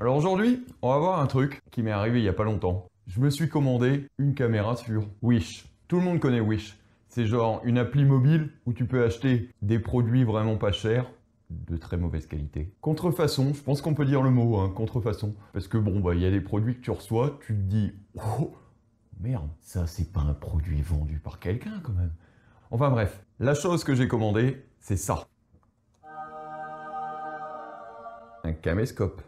Alors aujourd'hui, on va voir un truc qui m'est arrivé il y a pas longtemps. Je me suis commandé une caméra sur Wish. Tout le monde connaît Wish. C'est genre une appli mobile où tu peux acheter des produits vraiment pas chers de très mauvaise qualité. Contrefaçon, je pense qu'on peut dire le mot, hein, contrefaçon. Parce que bon, bah il y a des produits que tu reçois, tu te dis, oh merde, ça c'est pas un produit vendu par quelqu'un quand même. Enfin bref, la chose que j'ai commandée, c'est ça. Un caméscope.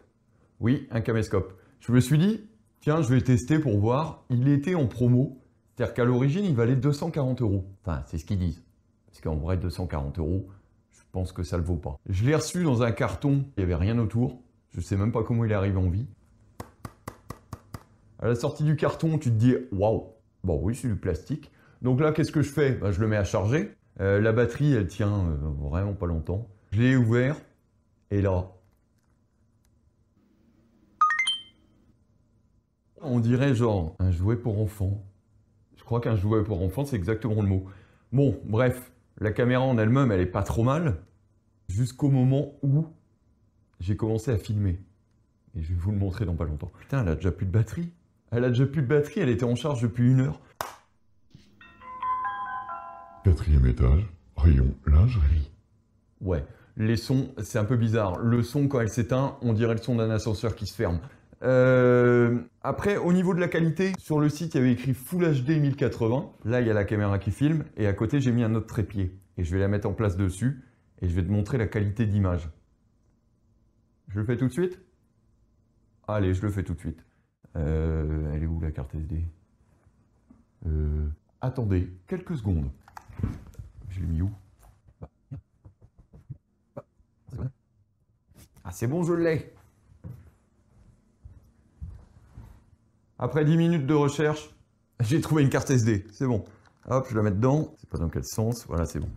Oui, un caméscope. Je me suis dit, tiens, je vais tester pour voir. Il était en promo. C'est-à-dire qu'à l'origine, il valait 240 euros. Enfin, c'est ce qu'ils disent. Parce qu'en vrai, 240 euros, je pense que ça le vaut pas. Je l'ai reçu dans un carton, il n'y avait rien autour. Je sais même pas comment il est arrivé en vie. À la sortie du carton, tu te dis, waouh, bon oui, c'est du plastique. Donc là, qu'est-ce que je fais? Bah, Je le mets à charger. Euh, la batterie, elle tient euh, vraiment pas longtemps. Je l'ai ouvert, et là, on dirait genre un jouet pour enfants. Je crois qu'un jouet pour enfants, c'est exactement le mot. Bon, bref, la caméra en elle-même, elle est pas trop mal, jusqu'au moment où j'ai commencé à filmer. Et je vais vous le montrer dans pas longtemps. Putain, elle a déjà plus de batterie. Elle a déjà plus de batterie, elle était en charge depuis une heure. Quatrième étage, rayon lingerie. Ouais, les sons, c'est un peu bizarre. Le son, quand elle s'éteint, on dirait le son d'un ascenseur qui se ferme. Euh, après, au niveau de la qualité, sur le site, il y avait écrit Full HD 1080. Là, il y a la caméra qui filme. Et à côté, j'ai mis un autre trépied. Et je vais la mettre en place dessus. Et je vais te montrer la qualité d'image. Je le fais tout de suite? Allez, je le fais tout de suite. Euh, elle est où la carte SD euh, Attendez, quelques secondes. Je l'ai mis où? Ah, c'est bon, je l'ai. Après 10 minutes de recherche, j'ai trouvé une carte SD. C'est bon. Hop, je la mets dedans. C'est pas dans quel sens. Voilà, c'est bon.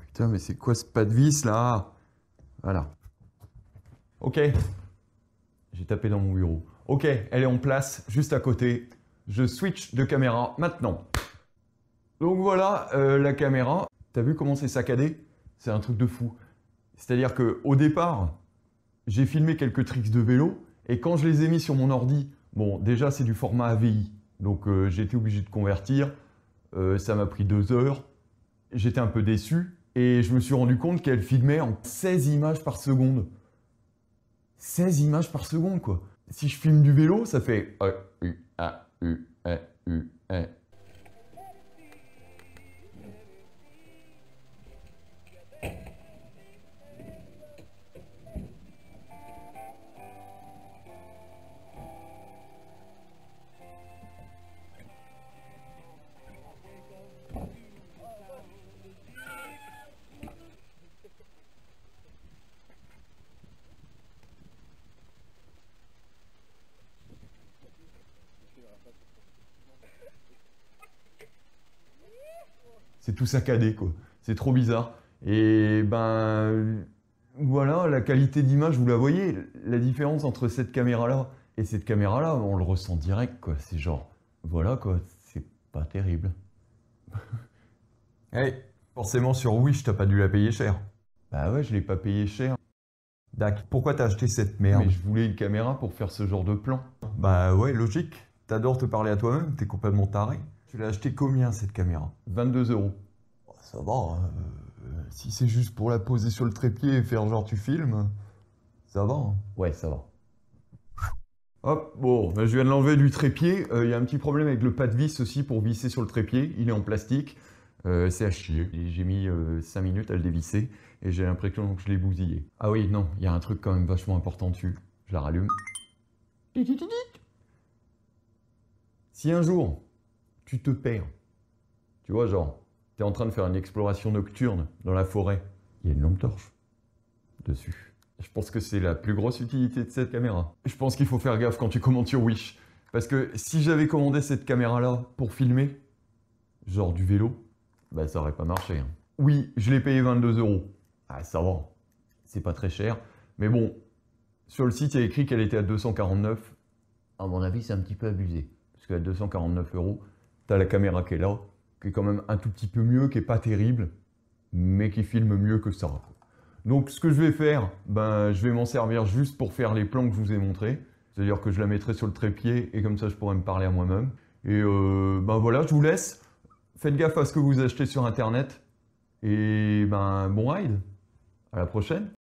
Putain, mais c'est quoi ce pas de vis là? Voilà. Ok. J'ai tapé dans mon bureau. Ok, elle est en place, juste à côté. Je switch de caméra maintenant. Donc voilà, euh, la caméra. T'as vu comment c'est saccadé? C'est un truc de fou. C'est-à-dire que au départ, j'ai filmé quelques tricks de vélo et quand je les ai mis sur mon ordi, bon, déjà c'est du format AVI, donc euh, été obligé de convertir. Euh, ça m'a pris deux heures. J'étais un peu déçu et je me suis rendu compte qu'elle filmait en 16 images par seconde. 16 images par seconde, quoi. Si je filme du vélo, ça fait c'est tout saccadé, quoi. C'est trop bizarre. Et ben, voilà, la qualité d'image, vous la voyez, la différence entre cette caméra-là et cette caméra-là, on le ressent direct, quoi. C'est genre, voilà, quoi, c'est pas terrible. hey, forcément sur Wish, t'as pas dû la payer cher. Bah ouais, je l'ai pas payé cher. Dac, pourquoi t'as acheté cette merde? Mais je voulais une caméra pour faire ce genre de plan. Bah ouais, logique. T'adores te parler à toi-même, t'es complètement taré. Tu l'as acheté combien cette caméra? 22 euros. Oh, ça va, hein, euh, si c'est juste pour la poser sur le trépied et faire genre tu filmes, ça va. Hein. Ouais, ça va. Hop, bon, je viens de l'enlever du trépied. Il euh, y a un petit problème avec le pas de vis aussi pour visser sur le trépied. Il est en plastique. Euh, c'est à chier. J'ai mis 5 minutes à le dévisser et j'ai l'impression que je l'ai bousillé. Ah oui, non, il y a un truc quand même vachement important dessus. Je la rallume. Si un jour, tu te perds. Tu vois, genre, tu es en train de faire une exploration nocturne dans la forêt. Il y a une lampe torche dessus. Je pense que c'est la plus grosse utilité de cette caméra. Je pense qu'il faut faire gaffe quand tu commandes sur Wish. Parce que si j'avais commandé cette caméra-là pour filmer, genre du vélo, bah ça aurait pas marché. Hein. Oui, je l'ai payé 22 euros. Ah, ça va. C'est pas très cher. Mais bon, sur le site, il y a écrit qu'elle était à 249. À mon avis, c'est un petit peu abusé. Parce qu'à 249 euros, La caméra qui est là, qui est quand même un tout petit peu mieux, qui est pas terrible, mais qui filme mieux que ça. Donc ce que je vais faire, ben, je vais m'en servir juste pour faire les plans que je vous ai montrés. C'est-à-dire que je la mettrai sur le trépied et comme ça je pourrai me parler à moi-même. Et euh, ben voilà, je vous laisse. Faites gaffe à ce que vous achetez sur Internet. Et ben bon ride. À la prochaine.